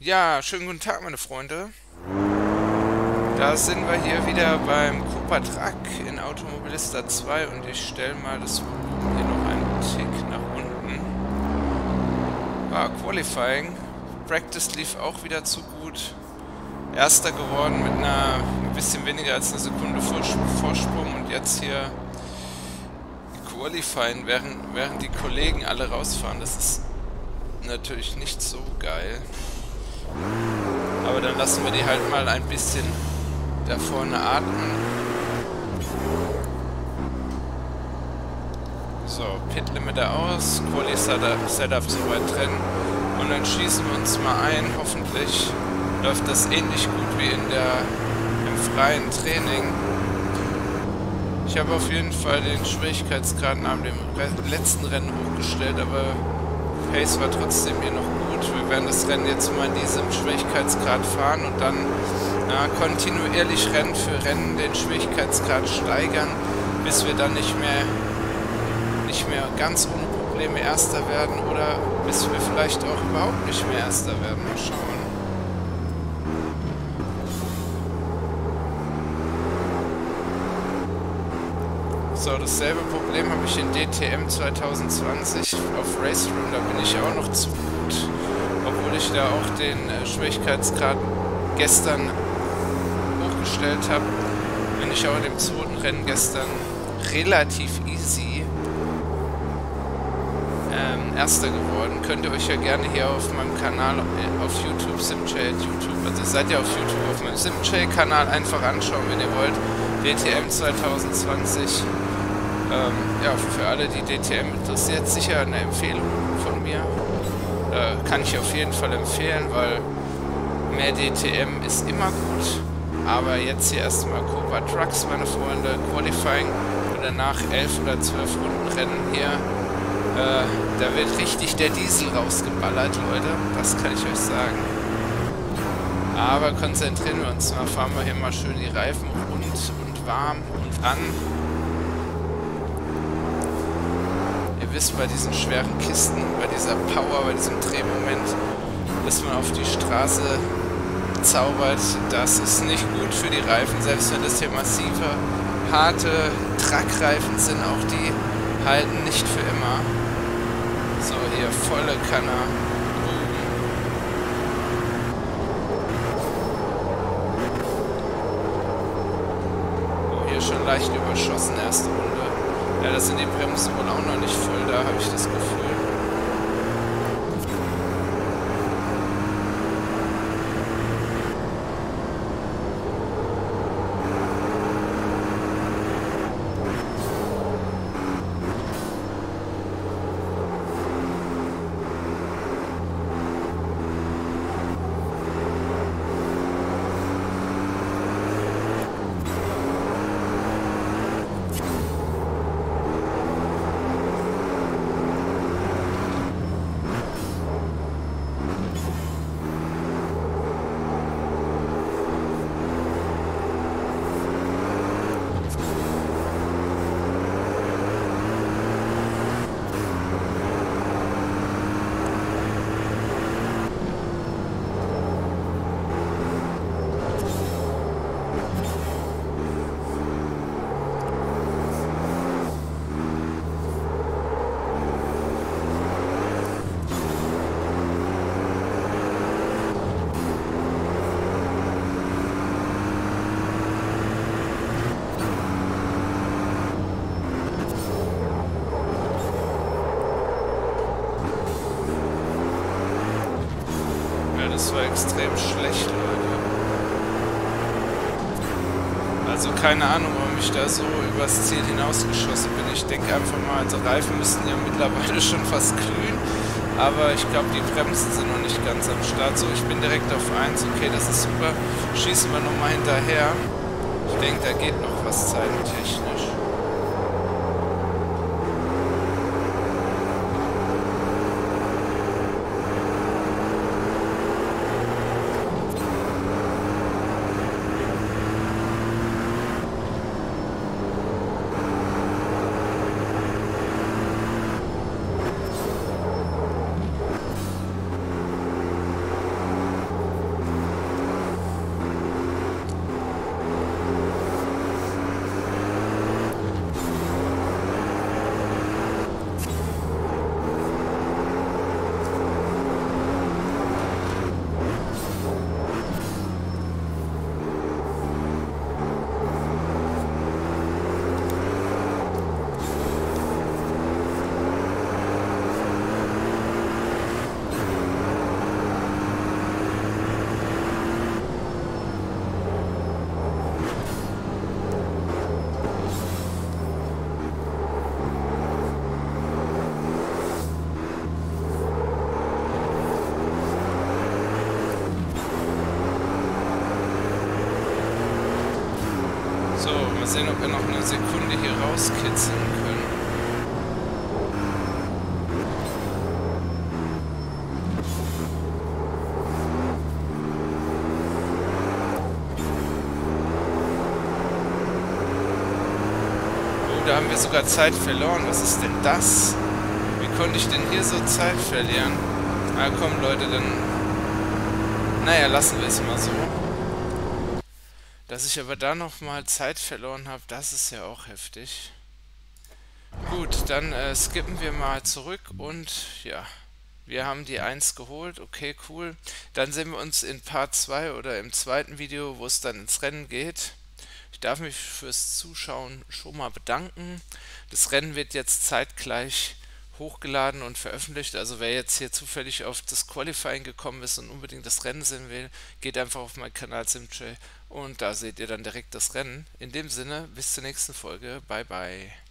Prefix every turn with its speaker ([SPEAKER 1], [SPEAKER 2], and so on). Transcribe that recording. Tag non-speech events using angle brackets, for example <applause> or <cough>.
[SPEAKER 1] Ja, schönen guten Tag, meine Freunde. Da sind wir hier wieder beim Cooper Truck in Automobilista 2 und ich stelle mal das Volumen hier noch einen Tick nach unten. Ah, Qualifying. Practice lief auch wieder zu gut. Erster geworden mit einer ein bisschen weniger als eine Sekunde Vorsprung und jetzt hier Qualifying, während, während die Kollegen alle rausfahren. Das ist natürlich nicht so geil. Aber dann lassen wir die halt mal ein bisschen da vorne atmen. So, Pit Limiter aus, Quali Setup soweit drin. Und dann schießen wir uns mal ein. Hoffentlich läuft das ähnlich gut wie in der, im freien Training. Ich habe auf jeden Fall den Schwierigkeitsgrad nach dem letzten Rennen hochgestellt, aber Pace war trotzdem hier noch gut. Wir werden das Rennen jetzt mal in diesem Schwierigkeitsgrad fahren und dann na, kontinuierlich Rennen für Rennen den Schwierigkeitsgrad steigern, bis wir dann nicht mehr, nicht mehr ganz ohne Probleme Erster werden oder bis wir vielleicht auch überhaupt nicht mehr Erster werden. Mal schauen. So, dasselbe Problem habe ich in DTM 2020 auf Race Room. Da bin ich auch noch zu gut. Obwohl ich da auch den äh, Schwierigkeitsgrad gestern hochgestellt habe. Bin ich auch in dem zweiten Rennen gestern relativ easy ähm, Erster geworden. Könnt ihr euch ja gerne hier auf meinem Kanal äh, auf YouTube, SimChay YouTube, also seid ihr auf YouTube, auf meinem SimChay-Kanal einfach anschauen, wenn ihr wollt. DTM 2020 ähm, ja, für alle, die DTM interessiert, sicher eine Empfehlung von mir. Äh, kann ich auf jeden Fall empfehlen, weil mehr DTM ist immer gut. Aber jetzt hier erstmal Cooper Trucks, meine Freunde, Qualifying und danach 11 oder 12 Runden Rennen hier. Äh, da wird richtig der Diesel rausgeballert, Leute. Das kann ich euch sagen. Aber konzentrieren wir uns mal, fahren wir hier mal schön die Reifen rund und warm und an. Wisst, bei diesen schweren Kisten, bei dieser Power, bei diesem Drehmoment, dass man auf die Straße zaubert, das ist nicht gut für die Reifen, selbst wenn das hier massive, harte Truckreifen sind, auch die halten nicht für immer. So, hier volle Kanne. Oh, hier schon leicht überschossen, erste Runde. Ja, das sind die Bremsen wohl auch noch nicht voll, da habe ich das Gefühl. Das war extrem schlecht, Leute. Also keine Ahnung, warum ich da so übers Ziel hinausgeschossen bin. Ich denke einfach mal, also Reifen müssten ja mittlerweile <laughs> schon fast glühen. Aber ich glaube, die Bremsen sind noch nicht ganz am Start. So, ich bin direkt auf 1. Okay, das ist super. Schießen wir nochmal hinterher. Ich denke, da geht noch was zeitentechnisch. Sehen, ob wir noch eine Sekunde hier rauskitzeln können. Oh, da haben wir sogar Zeit verloren. Was ist denn das? Wie konnte ich denn hier so Zeit verlieren? Na komm, Leute, dann... Naja, lassen wir es mal so. Dass ich aber da nochmal Zeit verloren habe, das ist ja auch heftig. Gut, dann äh, skippen wir mal zurück und ja, wir haben die 1 geholt. Okay, cool. Dann sehen wir uns in Part 2 oder im zweiten Video, wo es dann ins Rennen geht. Ich darf mich fürs Zuschauen schon mal bedanken. Das Rennen wird jetzt zeitgleich hochgeladen und veröffentlicht. Also wer jetzt hier zufällig auf das Qualifying gekommen ist und unbedingt das Rennen sehen will, geht einfach auf meinen Kanal Simtray und da seht ihr dann direkt das Rennen. In dem Sinne, bis zur nächsten Folge. Bye bye.